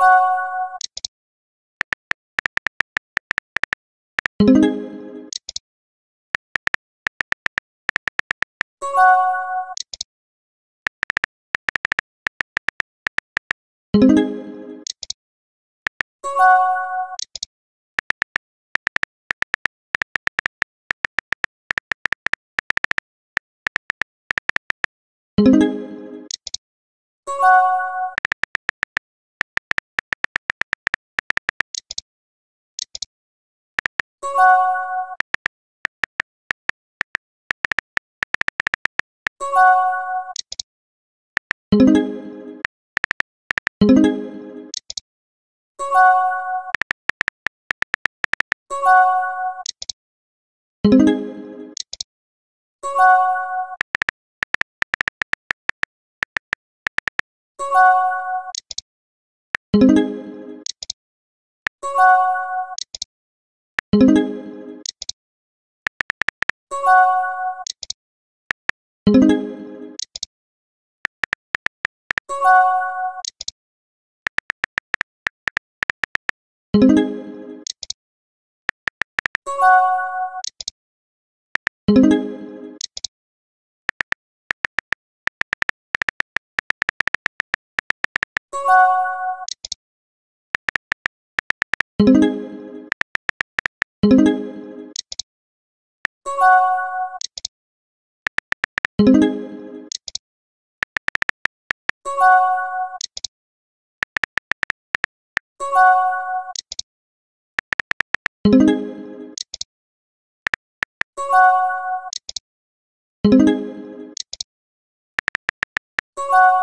you thank you you